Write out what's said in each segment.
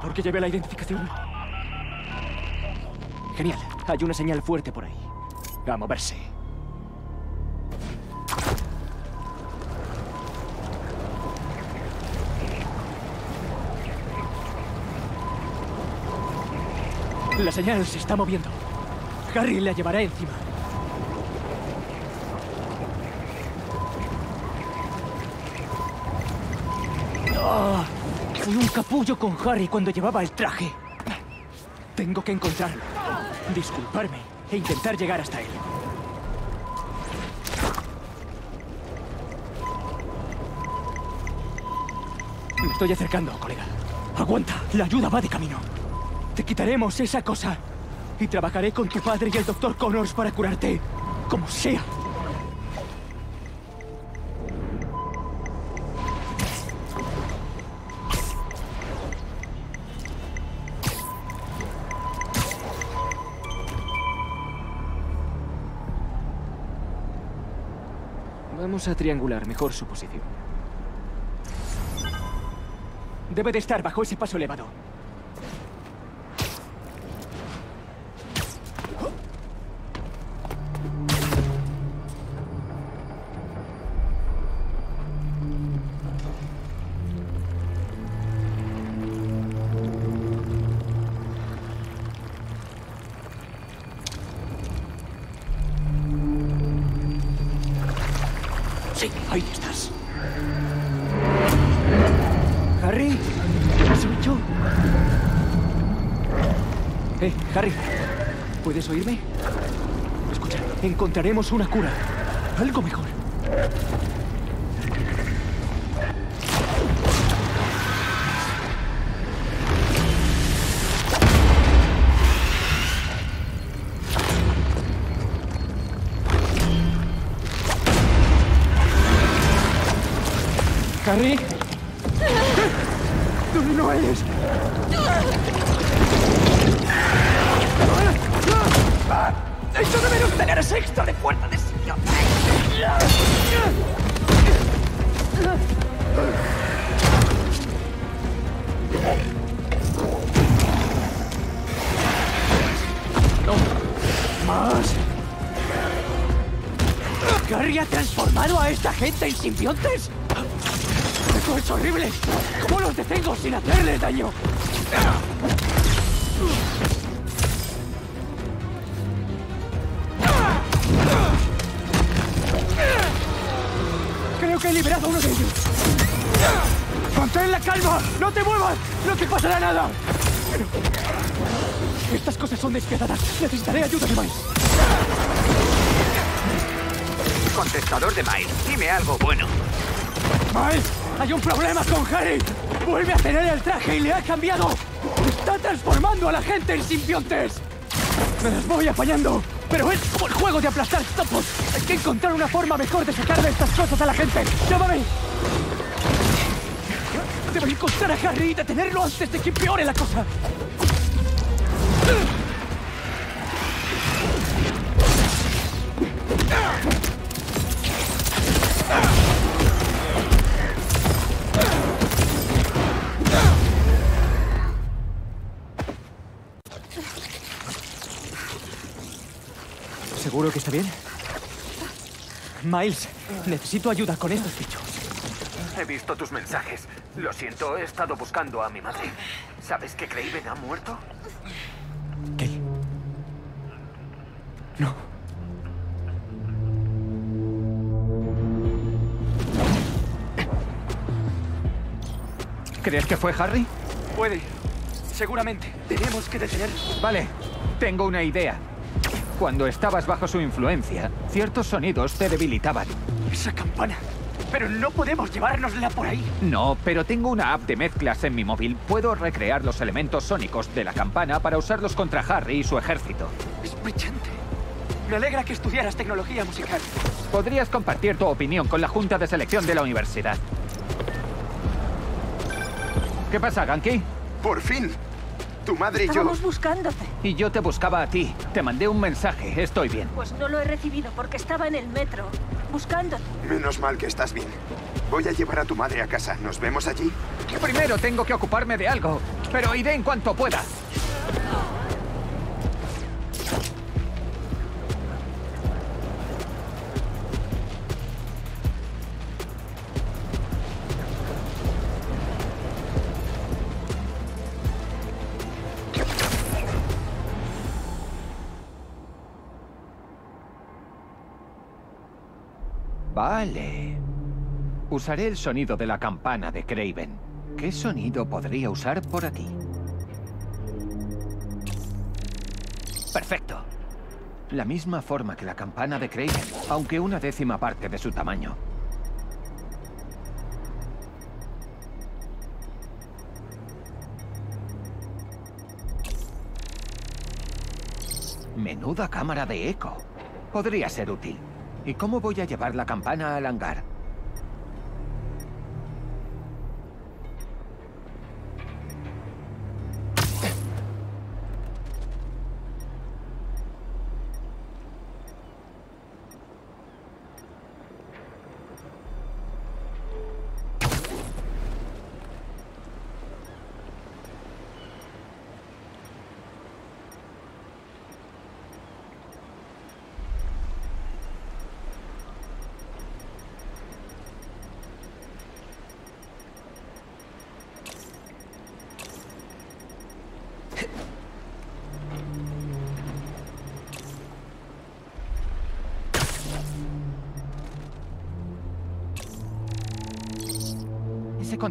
favor, que lleve la identificación. Genial. Hay una señal fuerte por ahí. A moverse. La señal se está moviendo. Harry la llevará encima. ¡Ah! Fui un capullo con Harry cuando llevaba el traje. Tengo que encontrarlo, disculparme e intentar llegar hasta él. Me estoy acercando, colega. Aguanta, la ayuda va de camino. Te quitaremos esa cosa. Y trabajaré con tu padre y el doctor Connors para curarte. Como sea. A triangular mejor su posición. Debe de estar bajo ese paso elevado. Eh, Harry, ¿puedes oírme? Escucha, encontraremos una cura. Algo mejor. Simbiontes? ¡Esto es horrible! ¿Cómo los detengo sin hacerles daño? Creo que he liberado a uno de ellos. ¡Mantén la calma! ¡No te muevas! ¡No te pasará nada! Estas cosas son despiadadas. Necesitaré ayuda de Miles. Contestador de Miles, dime algo bueno. ¡Miles! ¡Hay un problema con Harry! ¡Vuelve a tener el traje y le ha cambiado! ¡Está transformando a la gente en simbiontes! ¡Me las voy apañando! ¡Pero es como el juego de aplastar topos! ¡Hay que encontrar una forma mejor de sacarle estas cosas a la gente! ¡Llámame! Debo encontrar a Harry y detenerlo antes de que empeore la cosa. Miles, necesito ayuda con estos bichos. He visto tus mensajes. Lo siento, he estado buscando a mi madre. ¿Sabes que Craven ha muerto? ¿Qué? No. ¿Crees que fue Harry? Puede. Seguramente. Tenemos que detenerlo. Vale, tengo una idea. Cuando estabas bajo su influencia, ciertos sonidos te debilitaban. Esa campana. Pero no podemos llevárnosla por ahí. No, pero tengo una app de mezclas en mi móvil. Puedo recrear los elementos sónicos de la campana para usarlos contra Harry y su ejército. Es brillante. Me alegra que estudiaras tecnología musical. Podrías compartir tu opinión con la Junta de Selección de la universidad. ¿Qué pasa, Ganki? Por fin. Tu madre y yo... Estábamos buscándote. Y yo te buscaba a ti. Te mandé un mensaje. Estoy bien. Pues no lo he recibido porque estaba en el metro, buscándote. Menos mal que estás bien. Voy a llevar a tu madre a casa. ¿Nos vemos allí? Primero tengo que ocuparme de algo. pero iré en cuanto pueda. Vale. Usaré el sonido de la campana de Craven. ¿Qué sonido podría usar por aquí? Perfecto. La misma forma que la campana de Craven, aunque una décima parte de su tamaño. Menuda cámara de eco. Podría ser útil. ¿Y cómo voy a llevar la campana al hangar?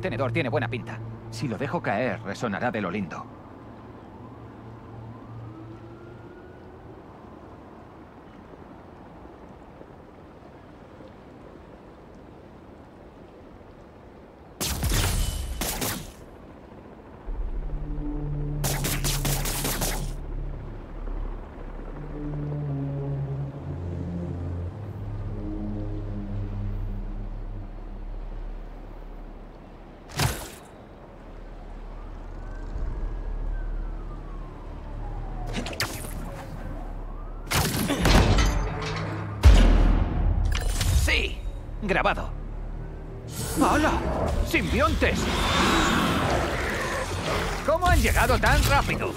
Contenedor tiene buena pinta. Si lo dejo caer, resonará de lo lindo. ¡Sí! Grabado. ¡Hola! ¡Simbiontes! ¿Cómo han llegado tan rápido?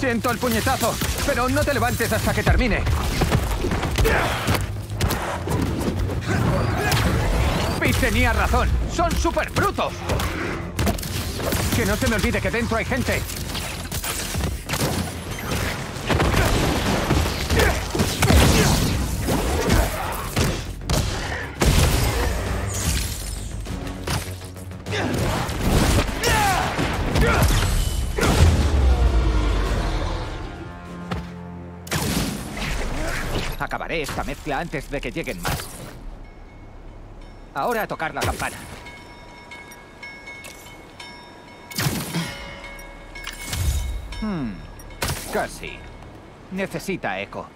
Siento el puñetazo, pero no te levantes hasta que termine. Pete tenía razón. Son súper brutos. Que no se me olvide que dentro hay gente. Esta mezcla antes de que lleguen más. Ahora a tocar la campana. Hmm, casi. Necesita eco.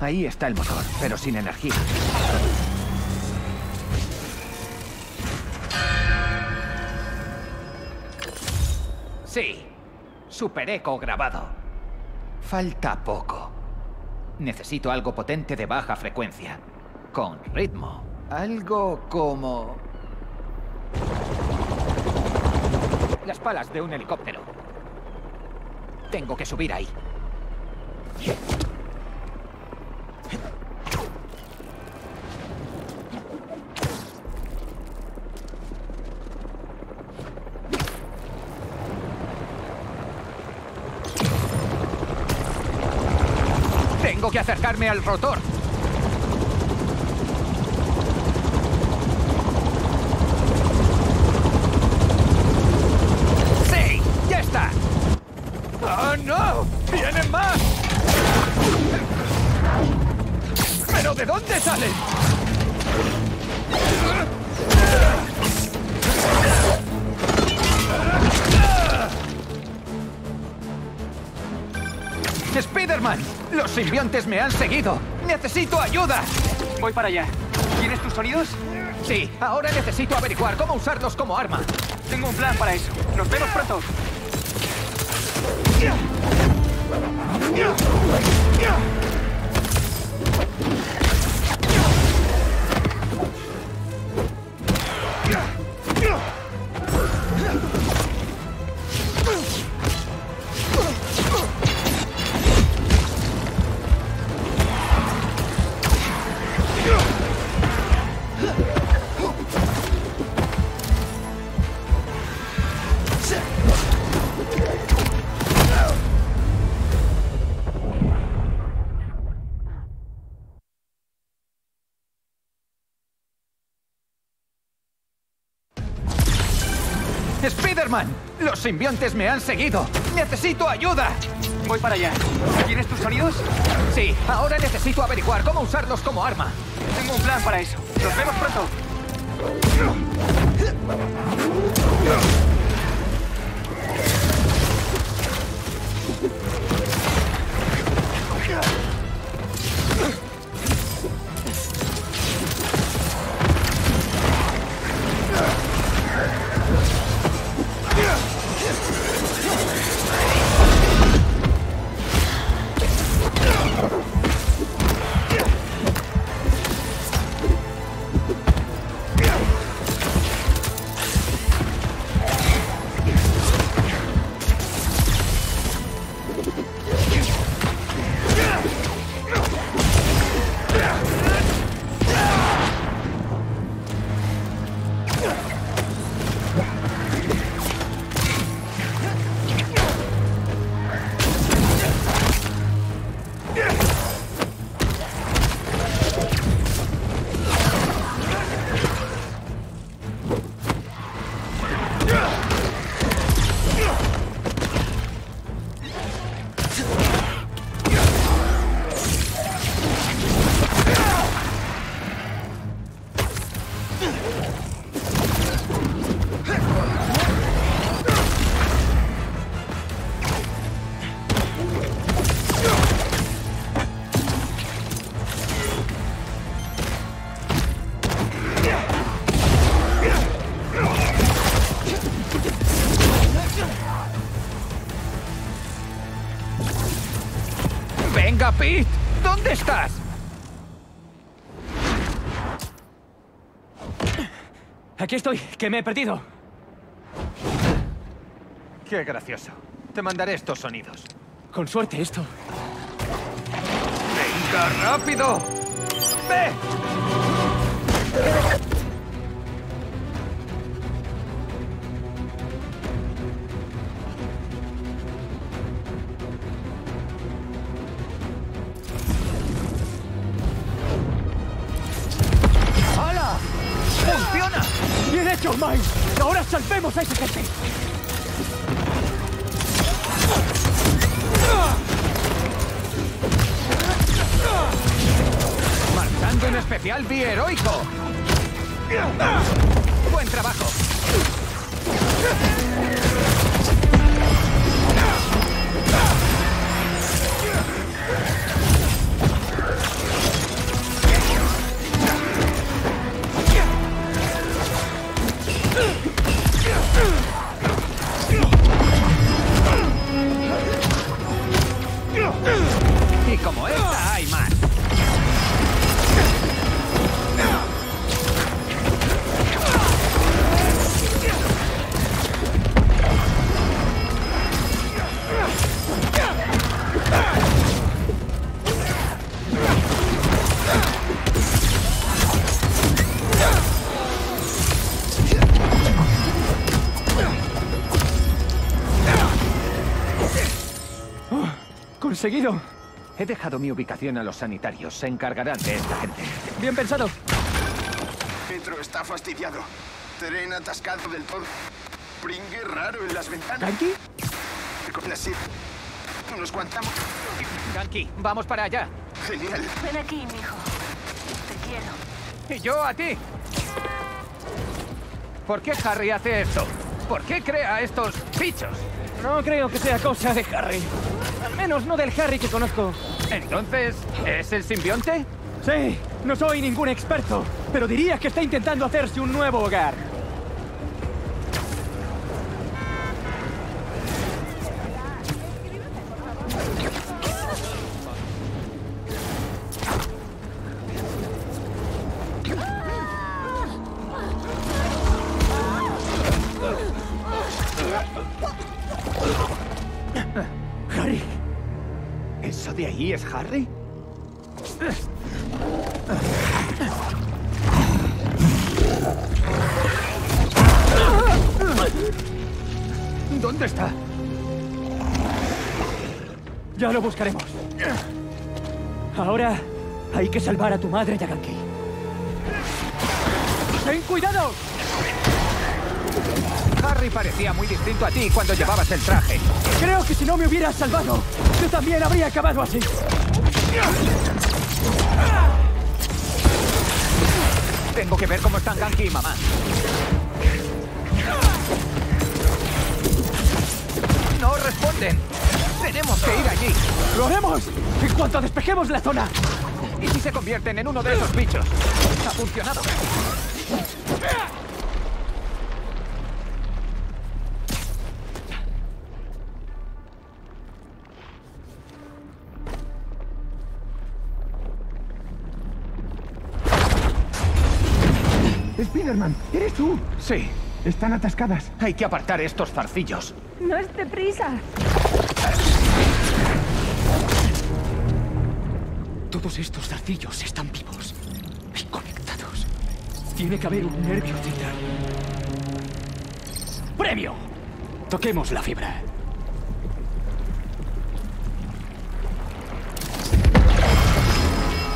Ahí está el motor, pero sin energía. Sí, super eco grabado. Falta poco. Necesito algo potente de baja frecuencia. Con ritmo. Algo como... Las palas de un helicóptero. Tengo que subir ahí. Tengo que acercarme al rotor. ¡Sí! ¡Ya está! ¡Oh, no! ¡Vienen más! ¿Pero de dónde salen? Simbiontes me han seguido! ¡Necesito ayuda! Voy para allá. ¿Tienes tus sonidos? Sí, ahora necesito averiguar cómo usarlos como arma. Tengo un plan para eso. Nos vemos pronto. Spider-Man! ¡Los simbiontes me han seguido! ¡Necesito ayuda! Voy para allá. ¿Tienes tus sonidos? Sí, ahora necesito averiguar cómo usarlos como arma. Tengo un plan para eso. Nos vemos pronto. Aquí estoy, que me he perdido. Qué gracioso. Te mandaré estos sonidos. Con suerte esto. ¡Venga, rápido! ¡Ve! ¡Conseguido! He dejado mi ubicación a los sanitarios. Se encargarán de esta gente. Bien pensado. Metro está fastidiado. Tren atascado del todo. Pringue raro en las ventanas. ¿Ganky? Con así. Nos guantamos. Ganki, vamos para allá. Genial. Ven aquí, mijo. Te quiero. Y yo a ti. ¿Por qué Harry hace esto? ¿Por qué crea estos bichos? No creo que sea cosa de Harry. Al menos no del Harry que conozco. Entonces, ¿es el simbionte? Sí, no soy ningún experto, pero diría que está intentando hacerse un nuevo hogar. Ahí es Harry? ¿Dónde está? ya lo buscaremos. Ahora hay que salvar a tu madre, Yaganki. ¡Ten cuidado! Harry parecía muy distinto a ti cuando llevabas el traje. Creo que si no me hubieras salvado, yo también habría acabado así. Tengo que ver cómo están Ganky y mamá. No responden. Tenemos que ir allí. ¡Lo haremos! En cuanto despejemos la zona. ¿Y si se convierten en uno de esos bichos? Ha funcionado. Sí. Están atascadas. Hay que apartar estos zarcillos. No es deprisa. Todos estos zarcillos están vivos y conectados. Tiene que haber un nervio central. ¡Premio! Toquemos la fibra.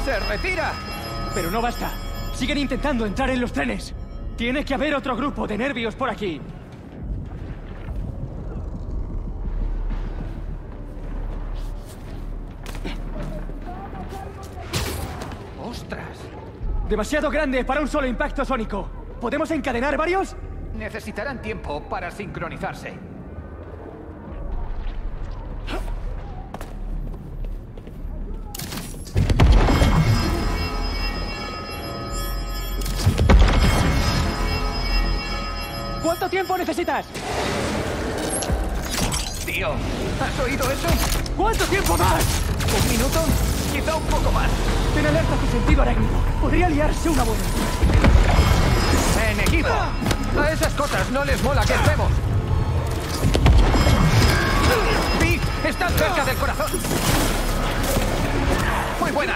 ¡Se retira! Pero no basta. Siguen intentando entrar en los trenes. Tiene que haber otro grupo de nervios por aquí. ¡Ostras! Demasiado grande para un solo impacto sónico. ¿Podemos encadenar varios? Necesitarán tiempo para sincronizarse. Tiempo necesitas? Tío, ¿has oído eso? ¿Cuánto tiempo más? ¿Un minuto? Quizá un poco más. Ten alerta tu sentido arácnido. Podría liarse una buena. En equipo. A esas cosas no les mola que estemos. ¡Pi! ¡Están cerca del corazón! ¡Muy buena!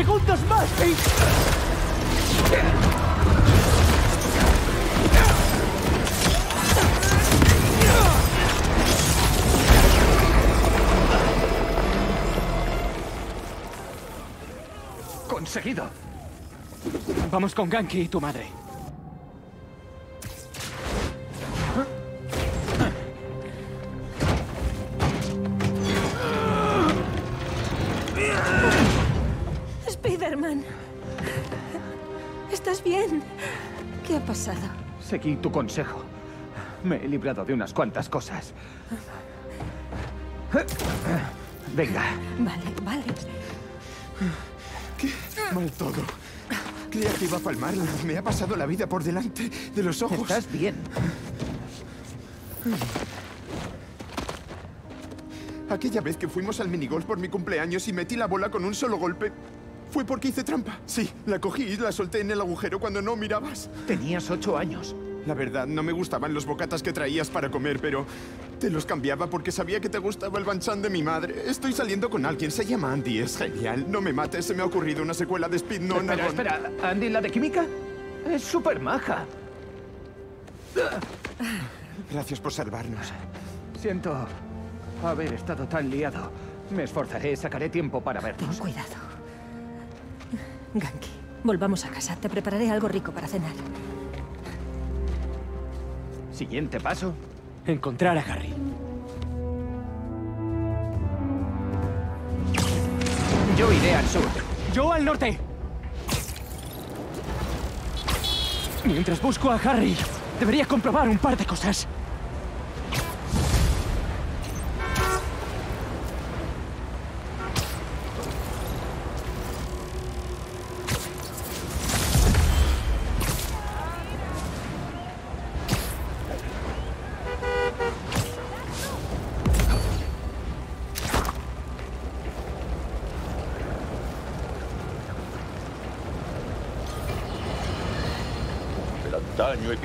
Segundos más! y- Conseguido. Vamos con Ganki y tu madre. Seguí tu consejo. Me he librado de unas cuantas cosas. Venga. Vale, vale. Mal todo. Creía que iba a palmarla. Me ha pasado la vida por delante de los ojos. ¿Estás bien? Aquella vez que fuimos al minigolf por mi cumpleaños y metí la bola con un solo golpe, fue porque hice trampa. Sí, la cogí y la solté en el agujero cuando no mirabas. Tenías ocho años. La verdad, no me gustaban los bocatas que traías para comer, pero te los cambiaba porque sabía que te gustaba el banchan de mi madre. Estoy saliendo con alguien, se llama Andy, es genial. No me mates, se me ha ocurrido una secuela de Speed No espera, espera. ¿Andy, la de química? Es súper maja. Gracias por salvarnos. Siento haber estado tan liado. Me esforzaré, sacaré tiempo para Ten vernos. cuidado. Ganki, volvamos a casa. Te prepararé algo rico para cenar. Siguiente paso. Encontrar a Harry. Yo iré al sur. Yo al norte. Mientras busco a Harry, debería comprobar un par de cosas.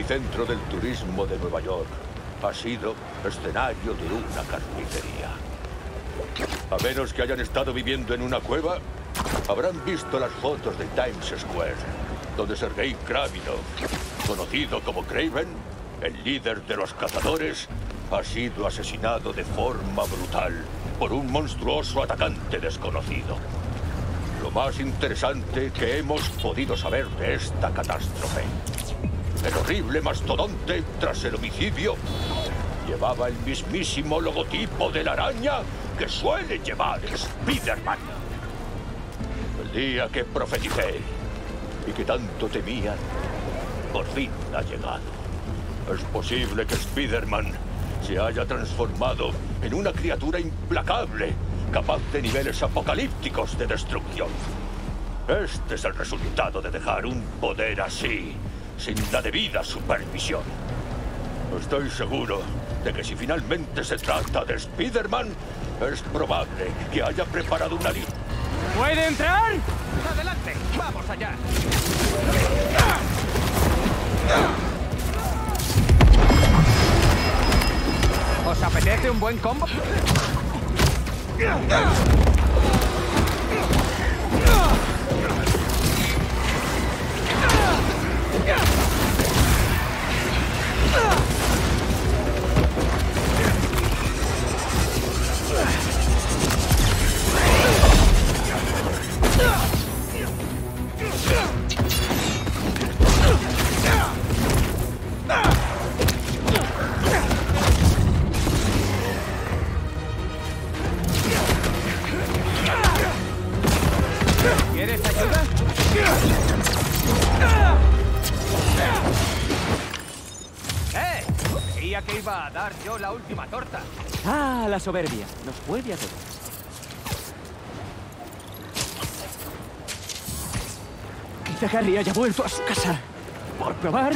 Epicentro del turismo de Nueva York ha sido escenario de una carnicería. A menos que hayan estado viviendo en una cueva, habrán visto las fotos de Times Square, donde Sergei Kravinov, conocido como Craven, el líder de los cazadores, ha sido asesinado de forma brutal por un monstruoso atacante desconocido. Lo más interesante que hemos podido saber de esta catástrofe. El horrible mastodonte, tras el homicidio, llevaba el mismísimo logotipo de la araña que suele llevar Spider-Man. El día que profeticé y que tanto temían, por fin ha llegado. Es posible que Spider-Man se haya transformado en una criatura implacable, capaz de niveles apocalípticos de destrucción. Este es el resultado de dejar un poder así, sin la debida supervisión. Estoy seguro de que si finalmente se trata de Spider-Man, es probable que haya preparado una lista. ¿Puede entrar? ¡Adelante! ¡Vamos allá! ¿Os apetece un buen combo? Ugh! Ah, la soberbia. Nos puede a todos. Quizá Harry haya vuelto a su casa. Por probar.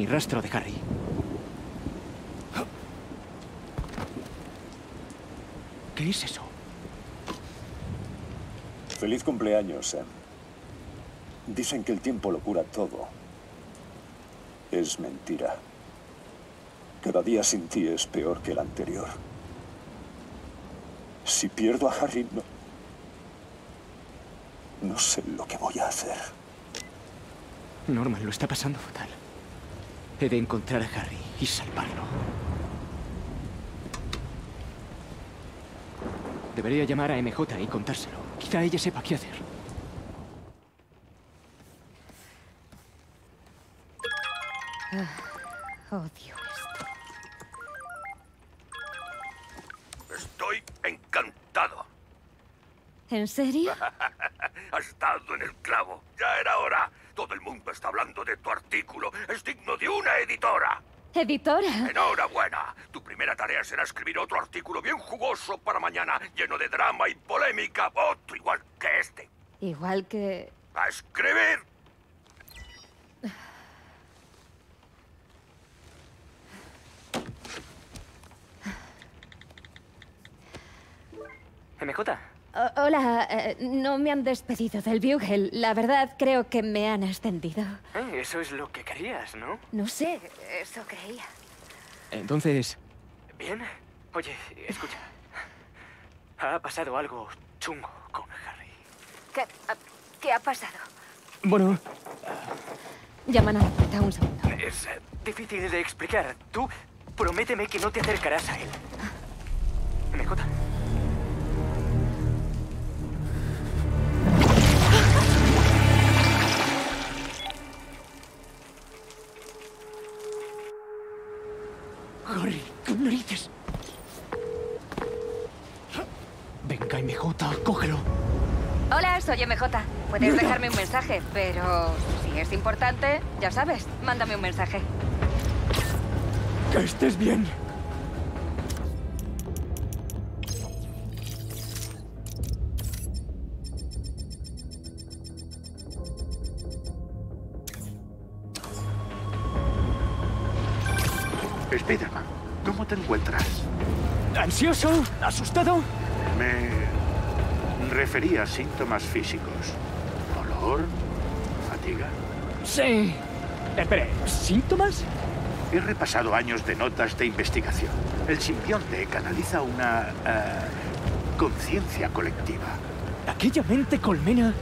Ni rastro de Harry. ¿Qué es eso? Feliz cumpleaños, Sam. Dicen que el tiempo lo cura todo. Es mentira. Cada día sin ti es peor que el anterior. Si pierdo a Harry, no... No sé lo que voy a hacer. Norman lo está pasando fatal. He de encontrar a Harry y salvarlo. Debería llamar a MJ y contárselo. Quizá ella sepa qué hacer. Odio esto. Estoy encantado. ¿En serio? Has dado en el clavo. Ya era hora. Todo el mundo está hablando de tu artículo. Es digno de una editora. ¿Editora? Enhorabuena. Tu primera tarea será escribir otro artículo bien jugoso para mañana, lleno de drama y polémica. Otro igual que este. Igual que... ¡A escribir! MJ, O- hola, eh, no me han despedido del Bugle. La verdad, creo que me han ascendido. eh, eso es lo que querías, ¿no? No sé, eso creía. Entonces... Bien. Oye, escucha. Ha pasado algo chungo con Harry. ¿Qué, ah, ¿Qué ha pasado? Bueno, Llaman a la puerta un segundo. es eh, difícil de explicar. Tú prométeme que no te acercarás a él. MJ. Soy MJ. Puedes dejarme un mensaje, pero si es importante, ya sabes, mándame un mensaje. Que estés bien. Spiderman, ¿cómo te encuentras? ¿Ansioso? ¿Asustado? Me refería a síntomas físicos. Dolor, fatiga. Sí. Espere, ¿síntomas? He repasado años de notas de investigación. El simbionte canaliza una eh, conciencia colectiva. Aquella mente colmena.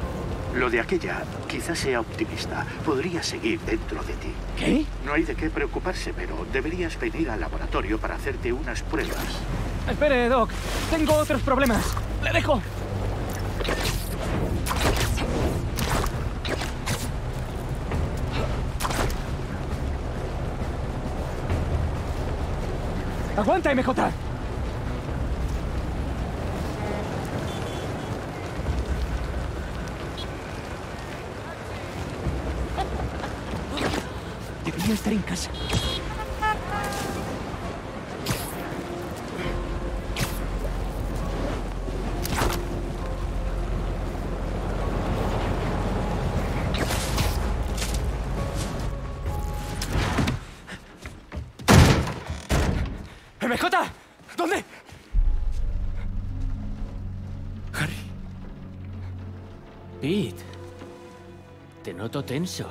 Lo de aquella quizás sea optimista. Podría seguir dentro de ti. ¿Qué? No hay de qué preocuparse, pero deberías venir al laboratorio para hacerte unas pruebas. Espere, Doc. Tengo otros problemas. Le dejo. Aguanta, MJ. Debería estar en casa. Tenso.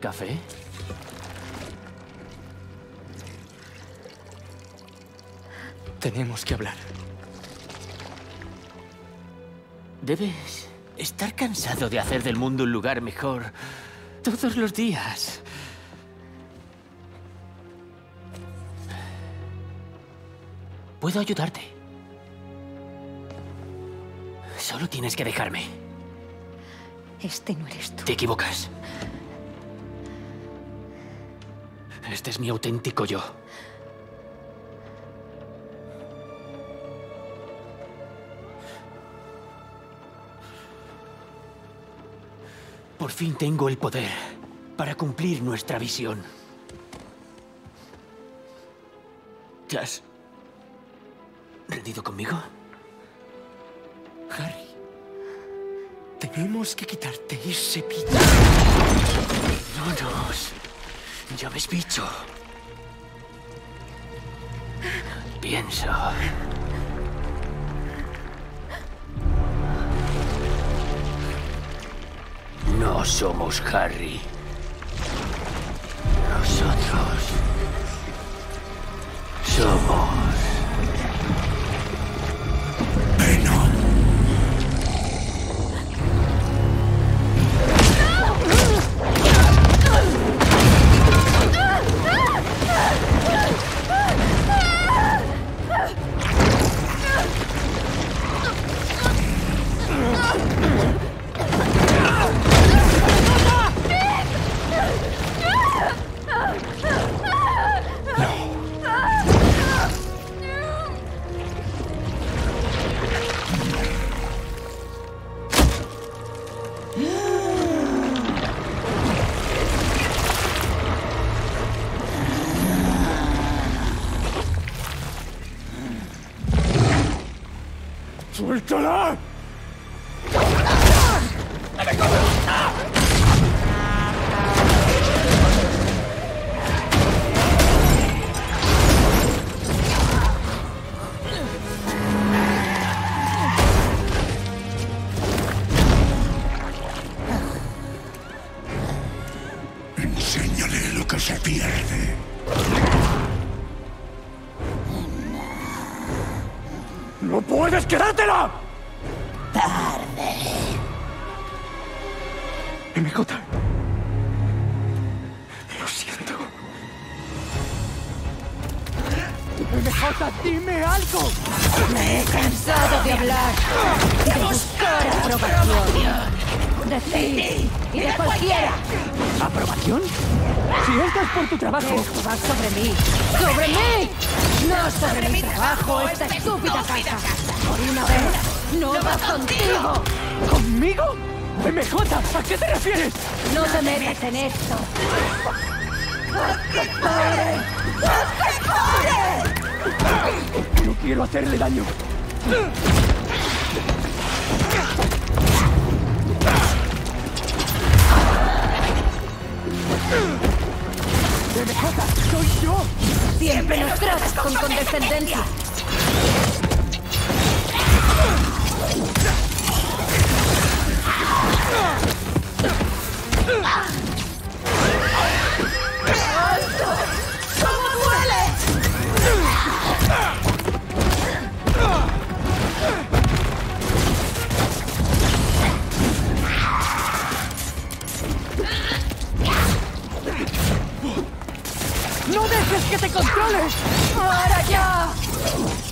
¿Café? Tenemos que hablar. Debes estar cansado de hacer del mundo un lugar mejor todos los días. Puedo ayudarte. Solo tienes que dejarme. Este no eres tú. Te equivocas. Este es mi auténtico yo. Por fin tengo el poder para cumplir nuestra visión. ¿Te rendido conmigo? Tenemos que quitarte ese. No nos Llames bicho. Pienso. No somos Harry. Nosotros ¡Sobre mí! No sobre mi trabajo, esta estúpida casa. Por una vez, no va contigo. ¿Conmigo? MJ, ¿a qué te refieres? No te metas en esto. No quiero hacerle daño. MJ, soy yo. Siempre nos tratas con condescendencia. ¿Cómo dejes que te controle! ¡Ahora ya!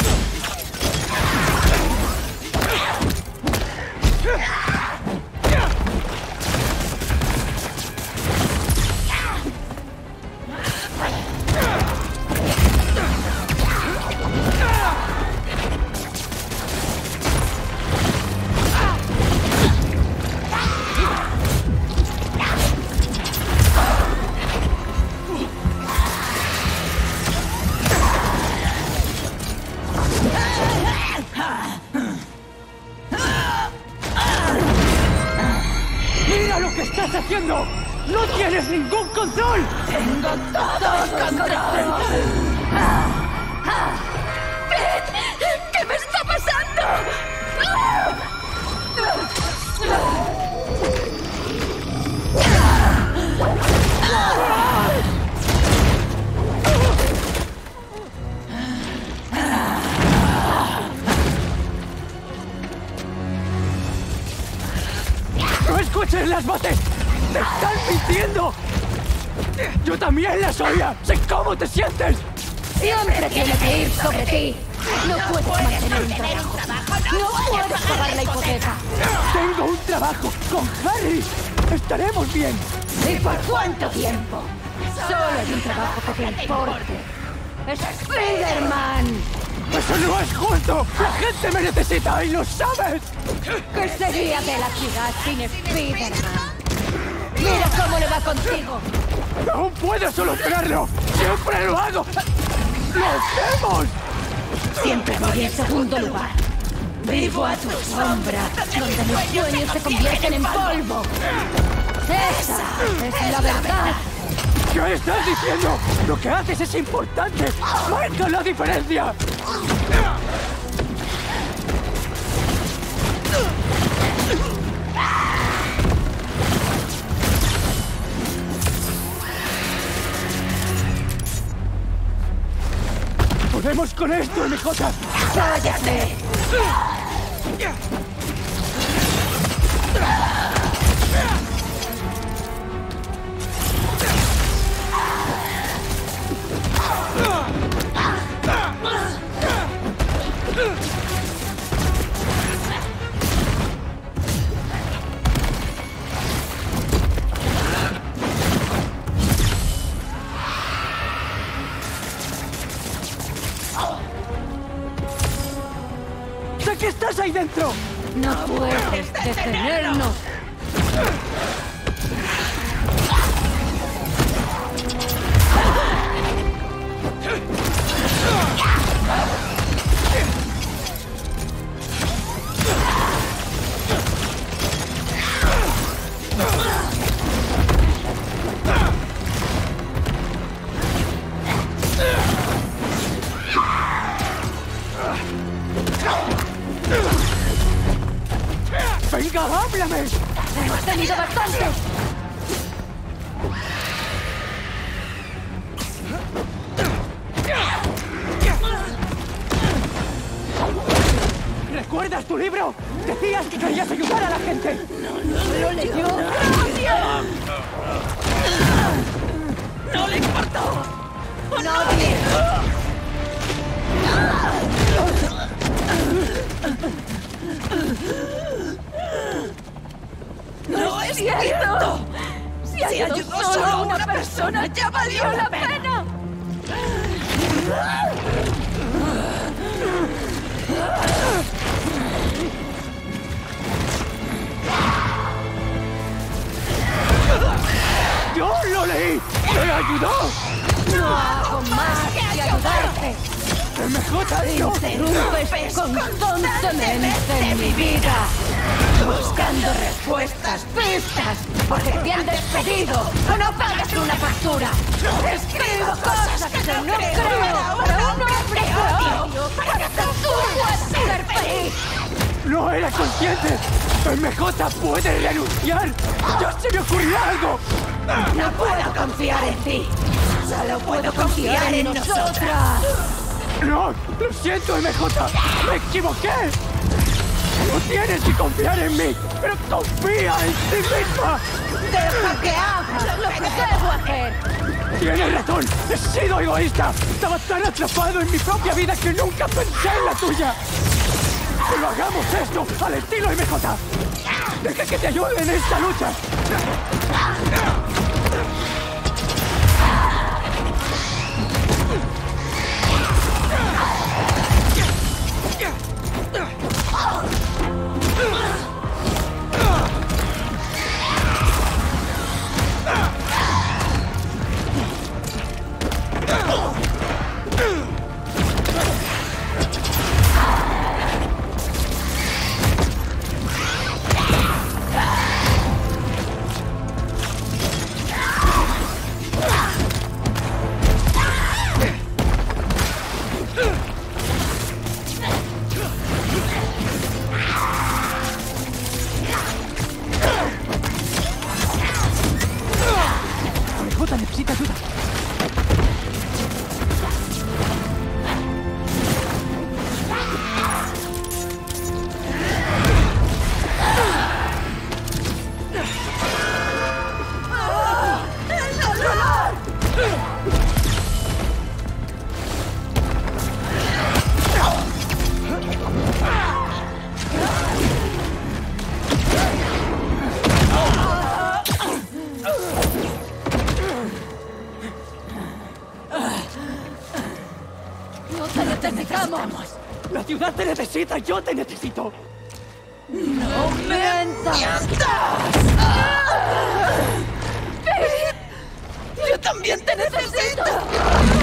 Haciendo! ¡No tienes ningún control! ¡Tengo todo control! ¿Qué me está pasando? ¡No escuches las voces! ¡Te están mintiendo! ¡Yo también las oía! ¡Sé cómo te sientes! Siempre tiene que ir sobre ti. No puedes mantener un trabajo. No puedes pagar la hipoteca. ¡Tengo un trabajo con Harry! ¡Estaremos bien! ¿Y por cuánto tiempo? Solo hay un trabajo que te importe. ¡Spiderman! ¡Eso no es justo! ¡La gente me necesita y lo sabes! ¿Qué sería de la ciudad sin Spiderman? Mira cómo le va contigo. ¡Aún puedo solucionarlo! ¡Siempre lo hago! ¡Lo hacemos! Siempre voy en segundo lugar. Vivo a tu sombra, donde mis sueños se convierten en polvo. Esa es la verdad. ¿Qué estás diciendo? Lo que haces es importante. ¡Marca la diferencia! ¡Podemos con esto, MJ! ¡Cállate! Detenernos. ¿Recuerdas tu libro? Decías que querías ayudar a la gente. No lo leyó. ¡No le importó! Nadie. ¡No es cierto! Si ayudó solo a una persona, ya valió la pena. ¡Yo lo leí! ¡Me ayudó! No hago más que ayudarte. ¡MJ, no! Interrumpes constantemente mi vida. Buscando respuestas, pistas, porque te han despedido o no pagas una factura. Escribo cosas que no creo para un hombre para que tú puedas ser. ¡No era consciente! ¡MJ puede renunciar! ¡Ya se me ocurrió algo! No puedo confiar en ti. Solo puedo confiar en nosotras. ¡No! ¡Lo siento, MJ! ¡Me equivoqué! No tienes que confiar en mí, pero confía en ti misma. Deja que haga lo que debo hacer. Tienes razón, he sido egoísta. Estaba tan atrapado en mi propia vida que nunca pensé en la tuya. Pero hagamos esto al estilo MJ. Deja que te ayude en esta lucha. Necesitamos. La ciudad te necesita, yo te necesito. ¡No mientas! ¡Yo también te necesito!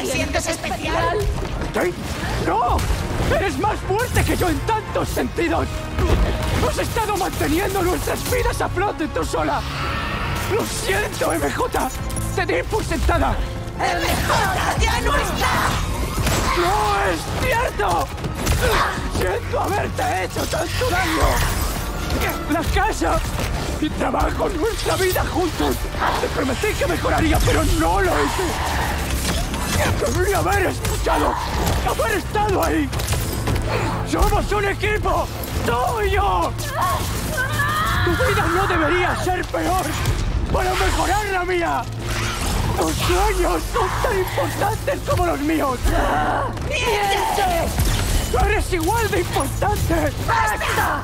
Te sientes especial? ¿Qué? ¡No! ¡Eres más fuerte que yo en tantos sentidos! ¡Has estado manteniendo nuestras vidas a flote tú sola! ¡Lo siento, MJ! ¡Te di por sentada! ¡MJ ya no está! ¡No es cierto! ¡Siento haberte hecho tanto daño! ¡La casa! Mi trabajo, nuestra vida juntos. Te prometí que mejoraría, pero no lo hice. Debería haber escuchado, haber estado ahí. Somos un equipo, tú y yo. Tu vida no debería ser peor para mejorar la mía. Tus sueños son tan importantes como los míos. ¡Mientes! ¡Tú eres igual de importante! ¡Basta!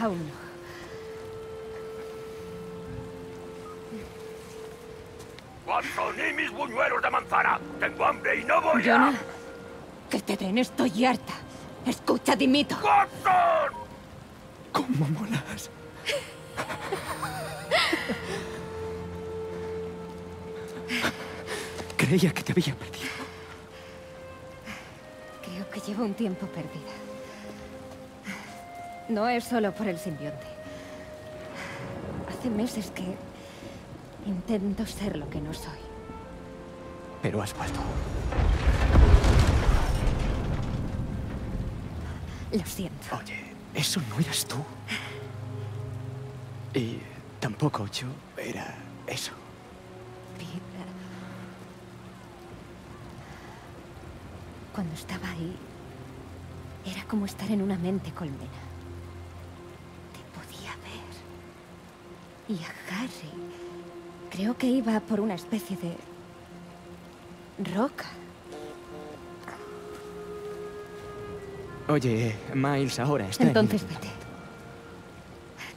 Aún no. Watson y mis buñuelos de manzana. Tengo hambre y no voy Jonah, a... que te den, estoy harta. Escucha, Dimito. ¡Watson! ¿Cómo molas? Creía que te había perdido. Creo que llevo un tiempo perdida. No es solo por el simbionte. Hace meses que intento ser lo que no soy. Pero has vuelto. Lo siento. Oye, eso no eras tú. Y tampoco yo era eso. Cuando estaba ahí, era como estar en una mente colmena. Y a Harry. Creo que iba por una especie de... roca. Oye, Miles ahora está en- Entonces vete.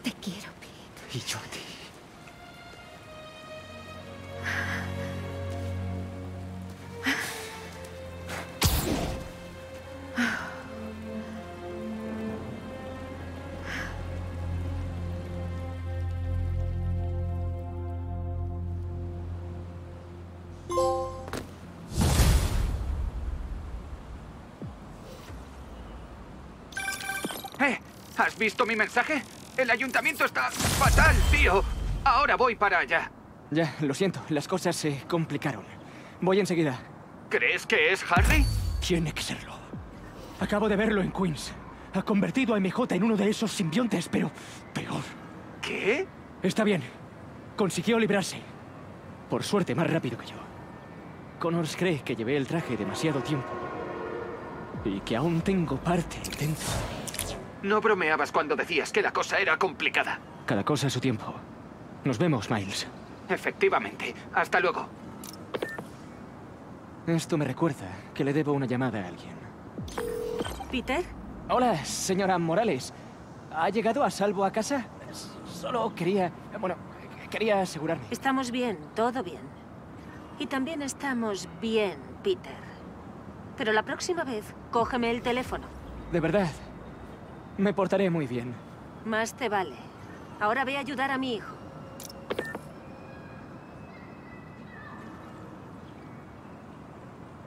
Te quiero, Pete. Y yo a ti. ¿Has visto mi mensaje? El ayuntamiento está fatal, tío. Ahora voy para allá. Ya, lo siento, las cosas se complicaron. Voy enseguida. ¿Crees que es Harry? Tiene que serlo. Acabo de verlo en Queens. Ha convertido a MJ en uno de esos simbiontes, pero peor. ¿Qué? Está bien. Consiguió librarse. Por suerte, más rápido que yo. Connors cree que llevé el traje demasiado tiempo. Y que aún tengo parte dentro. No bromeabas cuando decías que la cosa era complicada. Cada cosa a su tiempo. Nos vemos, Miles. Efectivamente. Hasta luego. Esto me recuerda que le debo una llamada a alguien. ¿Peter? Hola, señora Morales. ¿Ha llegado a salvo a casa? Solo quería... Bueno, quería asegurarme. Estamos bien, todo bien. Y también estamos bien, Peter. Pero la próxima vez, cógeme el teléfono. De verdad. Me portaré muy bien. Más te vale. Ahora ve a ayudar a mi hijo.